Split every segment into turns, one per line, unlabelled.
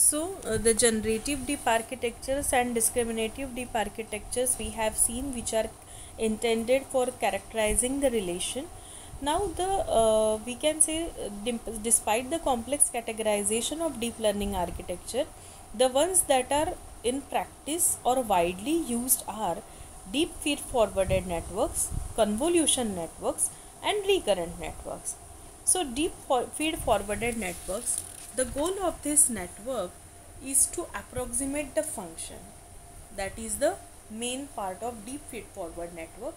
So, uh, the generative deep architectures and discriminative deep architectures we have seen which are intended for characterizing the relation. Now, the uh, we can say uh, despite the complex categorization of deep learning architecture, the ones that are in practice or widely used are deep feed forwarded networks, convolution networks, and recurrent networks. So, deep feed forwarded networks, the goal of this network is to approximate the function. That is the main part of deep feed forward network.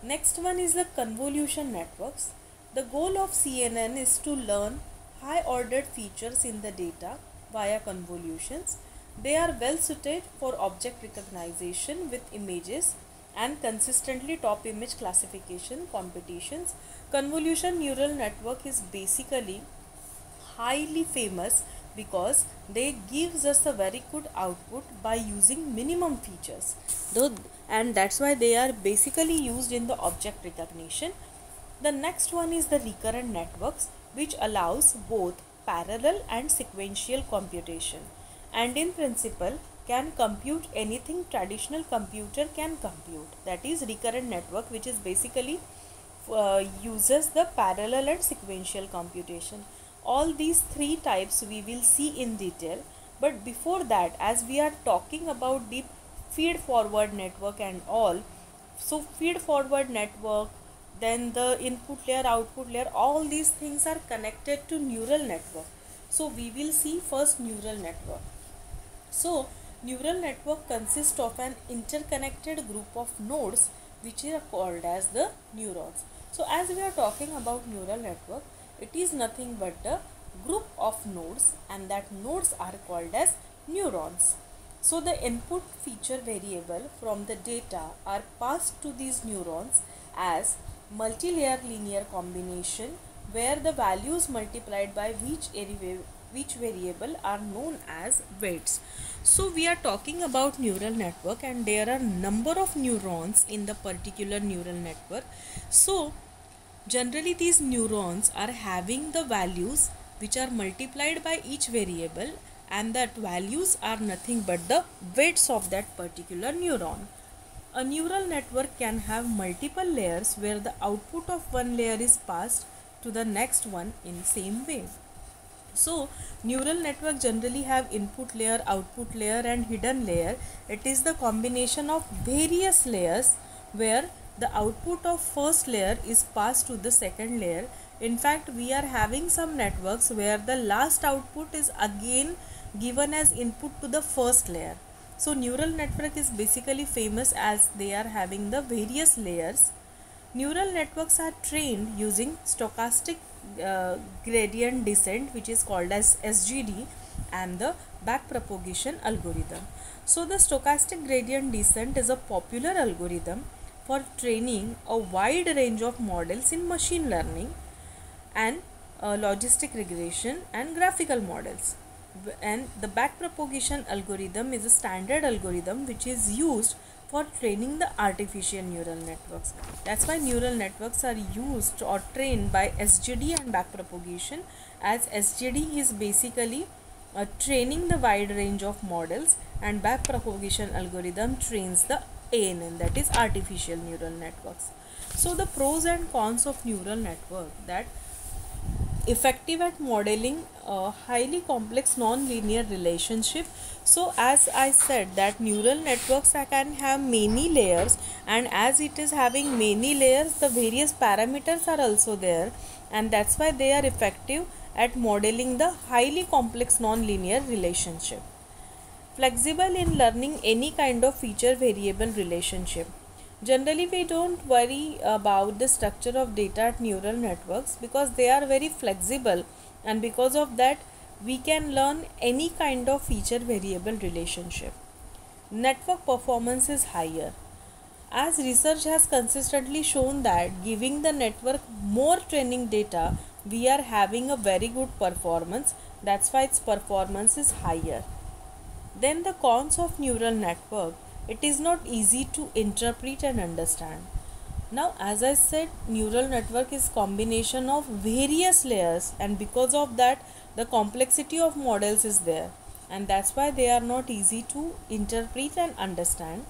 Next one is the convolution networks. The goal of CNN is to learn high ordered features in the data via convolutions. They are well suited for object recognition with images and consistently top image classification competitions. Convolution neural network is basically highly famous because they gives us a very good output by using minimum features. Though and that's why they are basically used in the object recognition. The next one is the recurrent networks which allows both parallel and sequential computation. And in principle can compute anything traditional computer can compute. That is recurrent network which is basically uh, uses the parallel and sequential computation all these three types we will see in detail. But before that as we are talking about deep feed forward network and all so feed forward network then the input layer output layer all these things are connected to neural network. So we will see first neural network. So neural network consists of an interconnected group of nodes which are called as the neurons. So as we are talking about neural network it is nothing but a group of nodes and that nodes are called as neurons. So the input feature variable from the data are passed to these neurons as multi-layer linear combination where the values multiplied by which which variable are known as weights. So we are talking about neural network and there are number of neurons in the particular neural network. So Generally, these neurons are having the values which are multiplied by each variable and that values are nothing but the weights of that particular neuron. A neural network can have multiple layers where the output of one layer is passed to the next one in same way. So, neural network generally have input layer, output layer and hidden layer. It is the combination of various layers where the output of first layer is passed to the second layer. In fact we are having some networks where the last output is again given as input to the first layer. So neural network is basically famous as they are having the various layers. Neural networks are trained using stochastic uh, gradient descent which is called as sgd and the backpropagation algorithm. So the stochastic gradient descent is a popular algorithm for training a wide range of models in machine learning and uh, logistic regression and graphical models. And the backpropagation algorithm is a standard algorithm which is used for training the artificial neural networks. That's why neural networks are used or trained by sgd and backpropagation as sgd is basically uh, training the wide range of models and backpropagation algorithm trains the ANN that is artificial neural networks. So the pros and cons of neural network that effective at modeling a highly complex non-linear relationship so as i said that neural networks can have many layers and as it is having many layers the various parameters are also there and that's why they are effective at modeling the highly complex non-linear relationship flexible in learning any kind of feature variable relationship. Generally, we don't worry about the structure of data at neural networks because they are very flexible, and because of that, we can learn any kind of feature variable relationship. Network performance is higher. As research has consistently shown that giving the network more training data, we are having a very good performance. That's why its performance is higher. Then the cons of neural network. It is not easy to interpret and understand. Now as I said neural network is combination of various layers and because of that the complexity of models is there. and that's why they are not easy to interpret and understand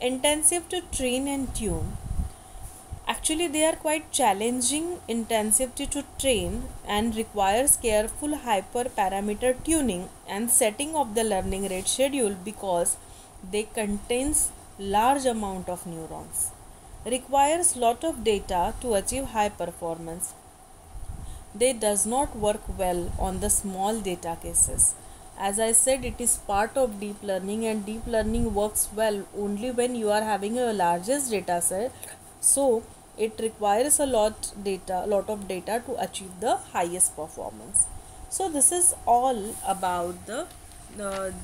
intensive to train and tune actually they are quite challenging intensive to train and requires careful hyperparameter tuning and setting of the learning rate schedule because they contains large amount of neurons. Requires lot of data to achieve high performance. They does not work well on the small data cases. As i said it is part of deep learning and deep learning works well only when you are having a largest data set. So it requires a lot data lot of data to achieve the highest performance. So this is all about the, the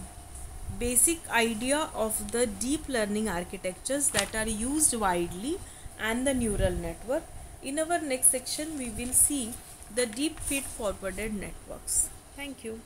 basic idea of the deep learning architectures that are used widely and the neural network. In our next section we will see the deep feed forwarded networks. Thank you